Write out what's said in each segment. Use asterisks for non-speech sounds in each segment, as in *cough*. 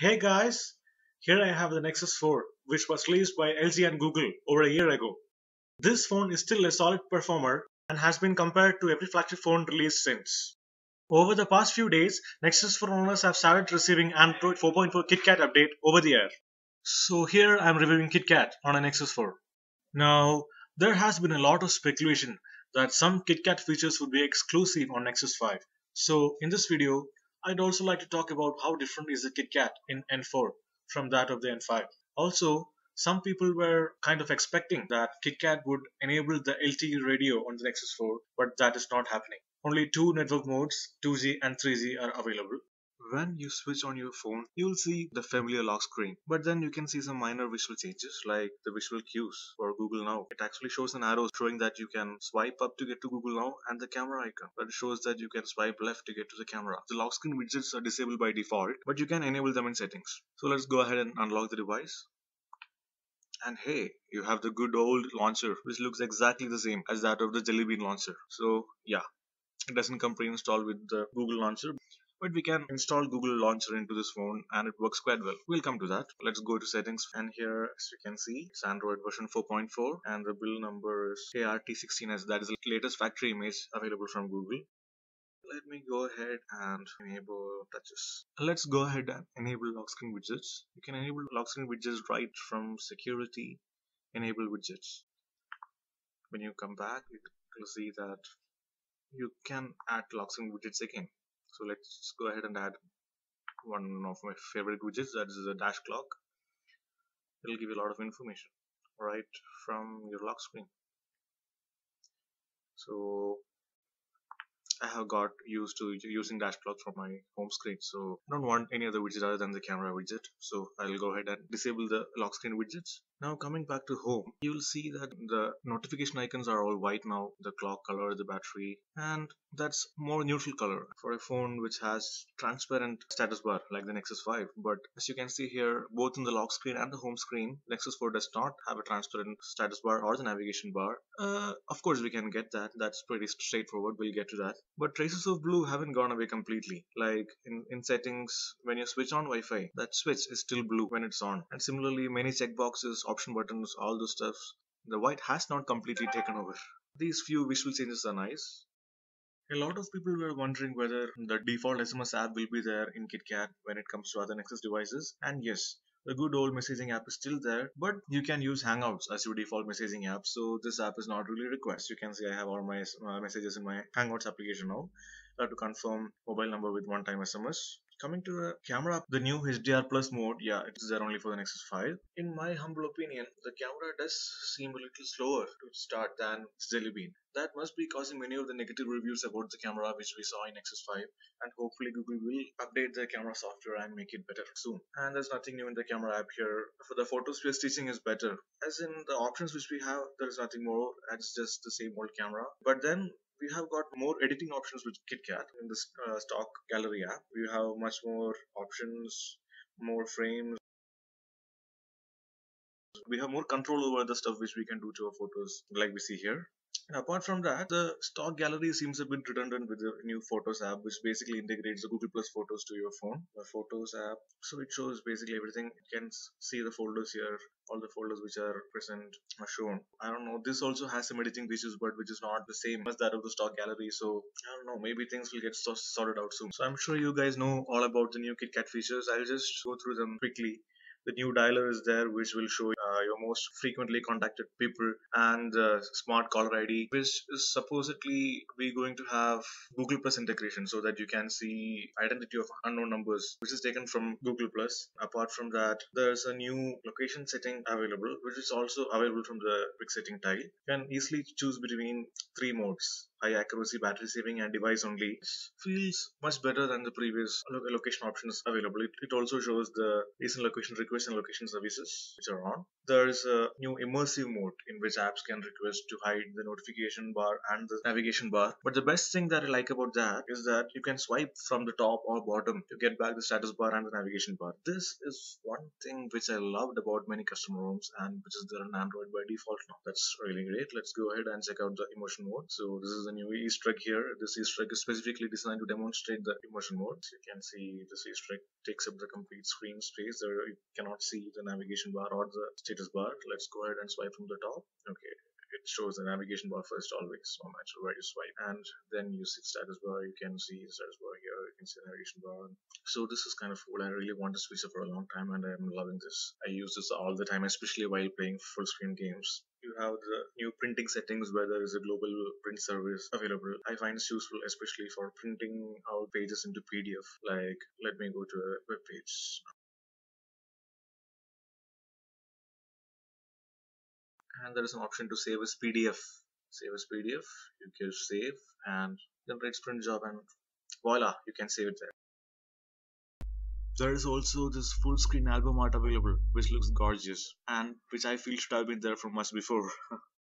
Hey guys, here I have the Nexus 4, which was released by LG and Google over a year ago. This phone is still a solid performer and has been compared to every flagship phone released since. Over the past few days, Nexus 4 owners have started receiving Android 4.4 KitKat update over the air. So here I'm reviewing KitKat on a Nexus 4. Now, there has been a lot of speculation that some KitKat features would be exclusive on Nexus 5. So in this video, I'd also like to talk about how different is the KitKat in N4 from that of the N5. Also, some people were kind of expecting that KitKat would enable the LTE radio on the Nexus 4, but that is not happening. Only two network modes, 2G and 3G are available. When you switch on your phone, you'll see the familiar lock screen, but then you can see some minor visual changes like the visual cues for Google Now. It actually shows an arrow showing that you can swipe up to get to Google Now and the camera icon, but it shows that you can swipe left to get to the camera. The lock screen widgets are disabled by default, but you can enable them in settings. So let's go ahead and unlock the device. And hey, you have the good old launcher, which looks exactly the same as that of the Jelly Bean launcher. So yeah, it doesn't come pre-installed with the Google launcher, but we can install Google Launcher into this phone and it works quite well. We'll come to that. Let's go to settings and here as you can see it's Android version 4.4 and the build number is KRT16S that is the latest factory image available from Google. Let me go ahead and enable touches. Let's go ahead and enable lock screen widgets. You can enable lock screen widgets right from security enable widgets. When you come back, you'll see that you can add lock screen widgets again so let's go ahead and add one of my favorite widgets that is the DashClock. It'll give you a lot of information right from your lock screen. So I have got used to using DashClock from my home screen. So I don't want any other widget other than the camera widget. So I'll go ahead and disable the lock screen widgets now coming back to home you'll see that the notification icons are all white now. The clock color the battery and that's more neutral color for a phone which has transparent status bar like the Nexus 5 but as you can see here both in the lock screen and the home screen Nexus 4 does not have a transparent status bar or the navigation bar. Uh, of course we can get that. That's pretty straightforward. We'll get to that. But traces of blue haven't gone away completely. Like in, in settings when you switch on Wi-Fi that switch is still blue when it's on. And similarly many checkboxes option buttons all those stuff the white has not completely taken over. These few visual changes are nice. A lot of people were wondering whether the default SMS app will be there in KitKat when it comes to other Nexus devices and yes the good old messaging app is still there but you can use hangouts as your default messaging app so this app is not really required you can see i have all my uh, messages in my hangouts application now. Uh, to confirm mobile number with one time sms coming to the camera the new hdr plus mode yeah it is there only for the nexus 5 in my humble opinion the camera does seem a little slower to start than jelly bean that must be causing many of the negative reviews about the camera which we saw in nexus 5 and hopefully google will update the camera software and make it better soon. And there's nothing new in the camera app here. For the photos we're stitching is better. As in the options which we have there is nothing more it's just the same old camera. But then we have got more editing options with KitKat in the uh, stock gallery app. We have much more options, more frames. We have more control over the stuff which we can do to our photos, like we see here. And apart from that, the stock gallery seems a bit redundant with the new Photos app, which basically integrates the Google Plus Photos to your phone. The Photos app, so it shows basically everything. You can see the folders here, all the folders which are present are shown. I don't know. This also has some editing features, but which is not the same as that of the stock gallery. So I don't know. Maybe things will get so sorted out soon. So I'm sure you guys know all about the new KitKat features. I'll just go through them quickly the new dialer is there which will show your most frequently contacted people and uh, smart caller id which is supposedly we going to have google plus integration so that you can see identity of unknown numbers which is taken from google plus. Apart from that there's a new location setting available which is also available from the quick setting tile. You can easily choose between three modes high accuracy battery saving and device only. Feels much better than the previous location options available. It, it also shows the recent location requests and location services which are on. There is a new immersive mode in which apps can request to hide the notification bar and the navigation bar. But the best thing that I like about that is that you can swipe from the top or bottom to get back the status bar and the navigation bar. This is one thing which I loved about many custom ROMs and which is there on Android by default now. That's really great. Let's go ahead and check out the immersion mode. So this is a new Easter egg here. This Easter egg is specifically designed to demonstrate the immersion mode. So you can see this Easter egg takes up the complete screen space. There you cannot see the navigation bar or the status bar. Let's go ahead and swipe from the top. Okay, it shows the navigation bar first always no matter where you swipe and then you see status bar you can see status bar here you can see navigation bar so this is kind of cool i really want to switch it for a long time and i'm loving this i use this all the time especially while playing full screen games you have the new printing settings where there is a global print service available. I find this useful especially for printing out pages into PDF. Like, let me go to a web page. And there is an option to save as PDF. Save as PDF, you give save and generate print print job and voila, you can save it there. There is also this full screen album art available which looks gorgeous and which I feel should have been there from much before. *laughs*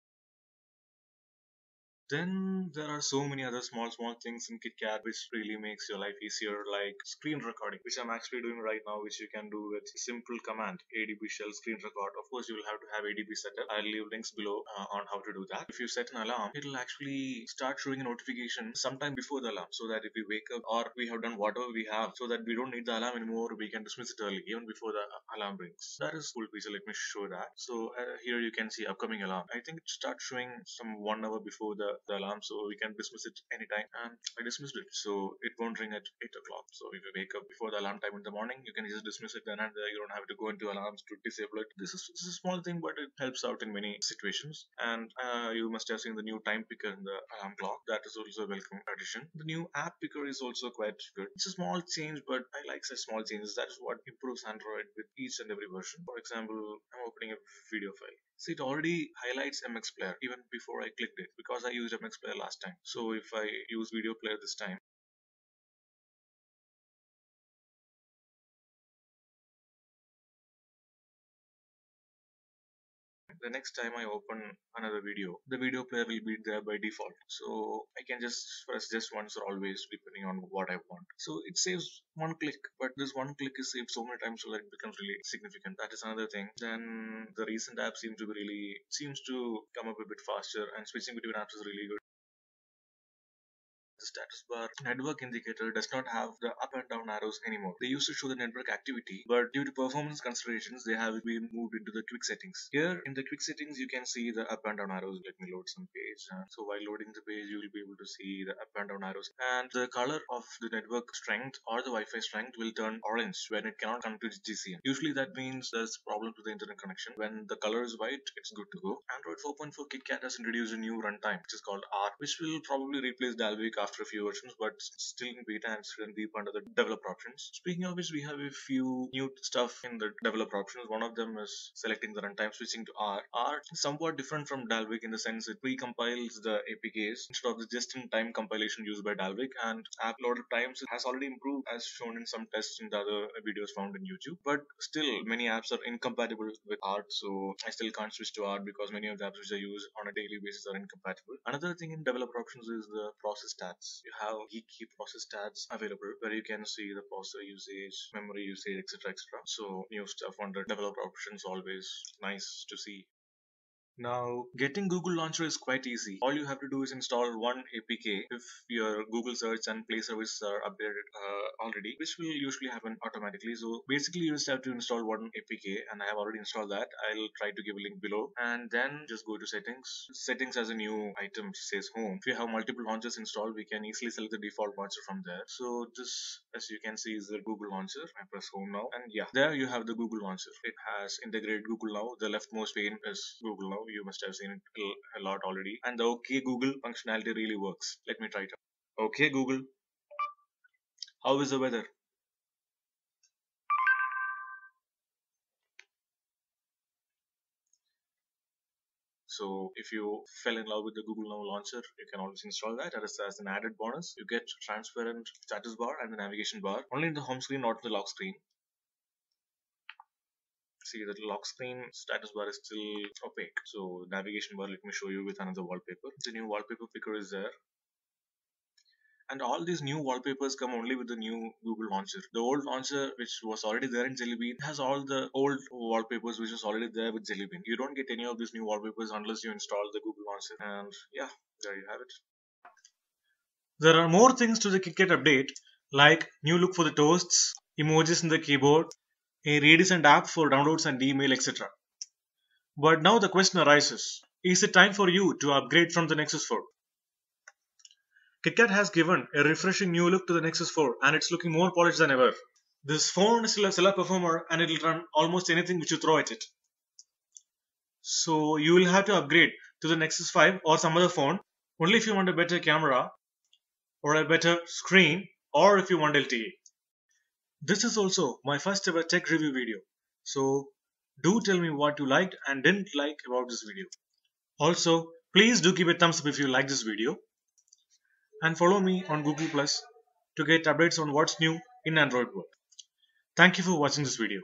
Then there are so many other small, small things in KitKat which really makes your life easier, like screen recording, which I'm actually doing right now, which you can do with simple command ADB shell screen record. Of course, you will have to have ADB set up. I'll leave links below uh, on how to do that. If you set an alarm, it'll actually start showing a notification sometime before the alarm, so that if we wake up or we have done whatever we have, so that we don't need the alarm anymore, we can dismiss it early, even before the alarm rings. That is cool feature. Let me show that. So uh, here you can see upcoming alarm. I think it starts showing some one hour before the the alarm so we can dismiss it anytime. And I dismissed it so it won't ring at 8 o'clock. So if you wake up before the alarm time in the morning you can just dismiss it then and there you don't have to go into alarms to disable it. This is, this is a small thing but it helps out in many situations. And uh, you must have seen the new time picker in the alarm clock. That is also a welcome addition. The new app picker is also quite good. It's a small change but I like such small changes. That is what improves Android with each and every version. For example I'm opening a video file so it already highlights MX Player even before I clicked it because I used MX Player last time. So if I use Video Player this time, the next time I open another video, the video player will be there by default. So I can just press just once or always depending on what I want. So it saves one click, but this one click is saved so many times so that it becomes really significant. That is another thing. Then the recent app seems to be really seems to come up a bit faster and switching between apps is really good the status bar network indicator does not have the up and down arrows anymore. They used to show the network activity, but due to performance considerations, they have been moved into the quick settings. Here in the quick settings, you can see the up and down arrows. Let me load some page. Uh, so while loading the page, you will be able to see the up and down arrows. And the color of the network strength or the Wi-Fi strength will turn orange when it cannot connect to GCM. Usually that means there's problem to the internet connection. When the color is white, it's good to go. Android 4.4 KitKat has introduced a new runtime, which is called ART, which will probably replace Dalvik after after a few versions, but still in beta and still deep under the developer options. Speaking of which, we have a few new stuff in the developer options. One of them is selecting the runtime, switching to ART. ART is somewhat different from Dalvik in the sense it pre-compiles the APKs instead of the just-in-time compilation used by Dalvik, and app loaded times has already improved as shown in some tests in the other videos found in YouTube. But still, many apps are incompatible with ART, so I still can't switch to ART because many of the apps which I use on a daily basis are incompatible. Another thing in developer options is the process stats stats. You have geeky process stats available where you can see the processor usage, memory usage, etc. etc. So new stuff under developer options always nice to see. Now, getting Google Launcher is quite easy. All you have to do is install one APK if your Google search and Play services are updated uh, already, which will usually happen automatically. So basically, you just have to install one APK, and I have already installed that. I'll try to give a link below, and then just go to settings. Settings as a new item says home. If you have multiple launchers installed, we can easily select the default launcher from there. So this, as you can see, is the Google Launcher. I press home now, and yeah, there you have the Google Launcher. It has integrated Google Now. The leftmost pane is Google Now you must have seen it a lot already. And the okay google functionality really works. Let me try it out. Okay google. How is the weather? So if you fell in love with the Google Now launcher, you can always install that. As, as an added bonus. You get transparent status bar and the navigation bar. Only in the home screen, not the lock screen. See the lock screen status bar is still opaque so navigation bar let me show you with another wallpaper the new wallpaper picker is there and all these new wallpapers come only with the new Google launcher. The old launcher, which was already there in Jelly Bean, has all the old wallpapers which was already there with Jelly Bean. You don't get any of these new wallpapers unless you install the Google launcher. And yeah, there you have it. There are more things to the KitKat update, like new look for the toasts, emojis in the keyboard, a redesigned app for downloads and email, etc. But now the question arises, is it time for you to upgrade from the Nexus 4? KitKat has given a refreshing new look to the Nexus 4 and it's looking more polished than ever. This phone is still a stellar performer and it'll run almost anything which you throw at it. So you will have to upgrade to the Nexus 5 or some other phone only if you want a better camera or a better screen or if you want LTE. This is also my first ever tech review video. So do tell me what you liked and didn't like about this video. Also, please do give a thumbs up if you like this video and follow me on Google Plus to get updates on what's new in Android world. Thank you for watching this video.